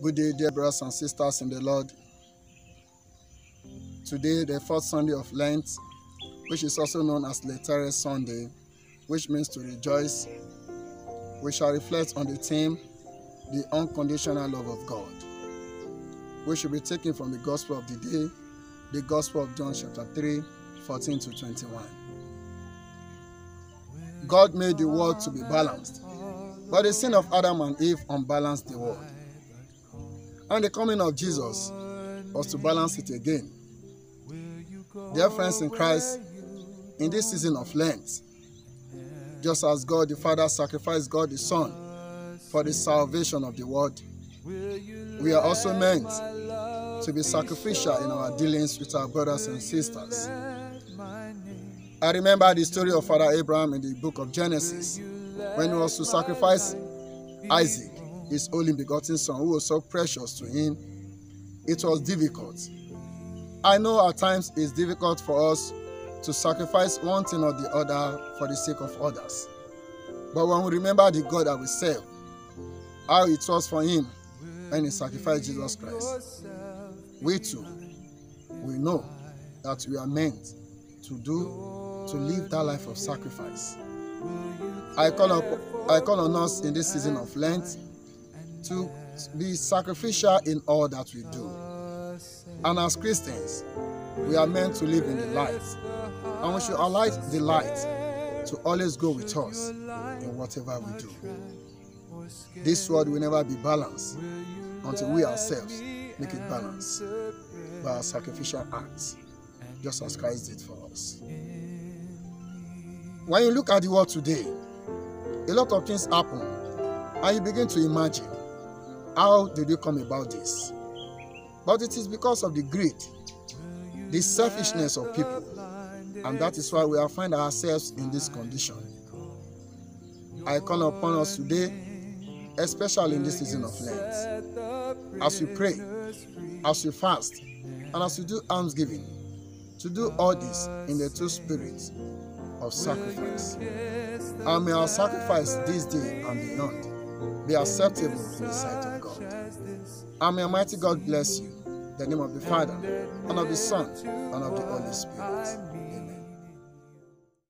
Good day, dear brothers and sisters in the Lord. Today, the fourth Sunday of Lent, which is also known as Laetare Sunday, which means to rejoice, we shall reflect on the theme, the unconditional love of God. We should be taken from the Gospel of the day, the Gospel of John chapter 3, 14 to 21. God made the world to be balanced, but the sin of Adam and Eve unbalanced the world. And the coming of Jesus was to balance it again. Dear friends in Christ, in this season of Lent, just as God the Father sacrificed God the Son for the salvation of the world, we are also meant to be sacrificial in our dealings with our brothers and sisters. I remember the story of Father Abraham in the book of Genesis when he was to sacrifice Isaac his only begotten son, who was so precious to him, it was difficult. I know at times it's difficult for us to sacrifice one thing or the other for the sake of others. But when we remember the God that we serve, how it was for him when he sacrificed Jesus Christ, we too, we know that we are meant to do, to live that life of sacrifice. I call, up, I call on us in this season of Lent to be sacrificial in all that we do. And as Christians, we are meant to live in the light. And we should allow the light to always go with us in whatever we do. This world will never be balanced until we ourselves make it balanced by our sacrificial acts, just as Christ did for us. When you look at the world today, a lot of things happen, and you begin to imagine how did you come about this? But it is because of the greed, the selfishness of people. And that is why we are find ourselves in this condition. I call upon us today, especially in this season of Lent, as we pray, as we fast, and as we do almsgiving, to do all this in the true spirit of sacrifice. And may our sacrifice this day and beyond be acceptable in the sight of God. And may Almighty God bless you. In the name of the Father, and of the Son, and of the Holy Spirit.